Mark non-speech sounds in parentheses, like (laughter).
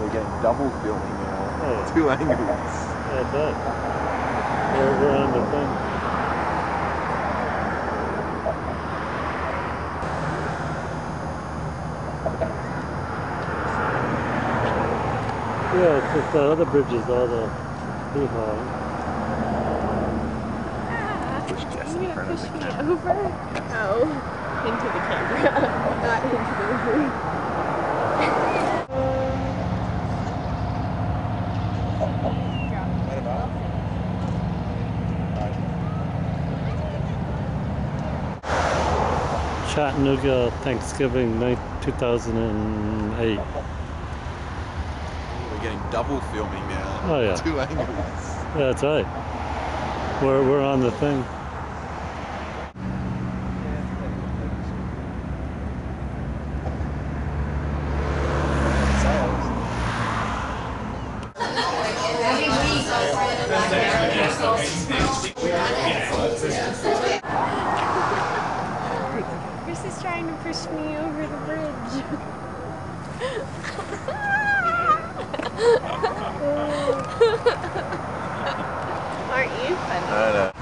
We're getting double filming now. Oh. (laughs) Two angles. That's right. We're, we're on the thing. Yeah, it's just the other bridges, all the hee haw. Push Jess You in gonna front of push the me camera. over? Oh, into the camera, (laughs) not into the room. Chattanooga Thanksgiving night 2008. We're getting double filming now. Oh, yeah. (laughs) Two angles. That's right. We're, we're on the thing. Chris is trying to push me over the bridge. (laughs) (laughs) Aren't you funny? I know.